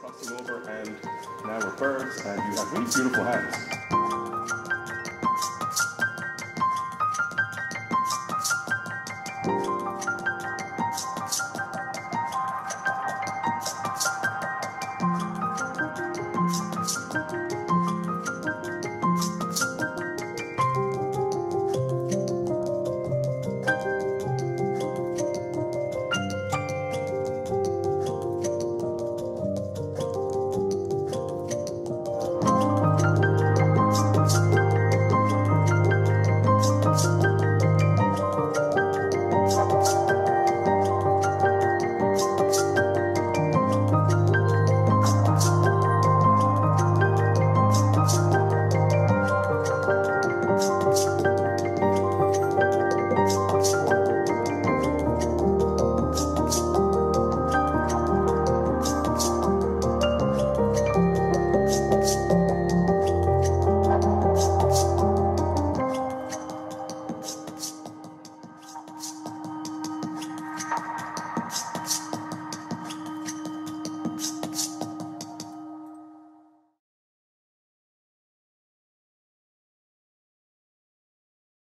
crossing over, and now we're birds, and you have really beautiful hands.